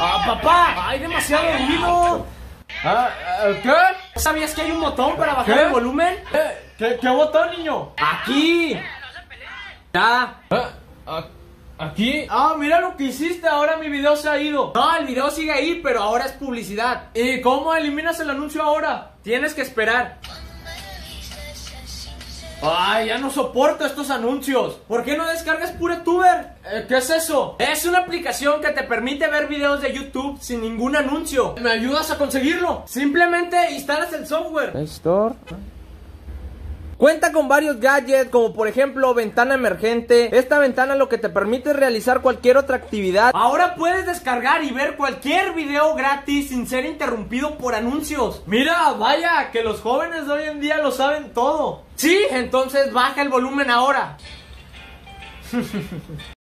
Ah, papá, hay demasiado ruido. Ah, eh, ¿Qué? ¿Sabías que hay un botón para bajar ¿Qué? el volumen? ¿Qué, qué, qué botón, niño? Aquí. Ya. Ah, ah, ¿Aquí? Ah, mira lo que hiciste, ahora mi video se ha ido. No, el video sigue ahí, pero ahora es publicidad. ¿Y cómo eliminas el anuncio ahora? Tienes que esperar. Ay, ya no soporto estos anuncios. ¿Por qué no descargas PureTuber? Eh, ¿Qué es eso? Es una aplicación que te permite ver videos de YouTube sin ningún anuncio. ¿Me ayudas a conseguirlo? Simplemente instalas el software. Store. Cuenta con varios gadgets, como por ejemplo ventana emergente. Esta ventana lo que te permite realizar cualquier otra actividad. Ahora puedes descargar y ver cualquier video gratis sin ser interrumpido por anuncios. Mira, vaya, que los jóvenes de hoy en día lo saben todo. Sí, entonces baja el volumen ahora.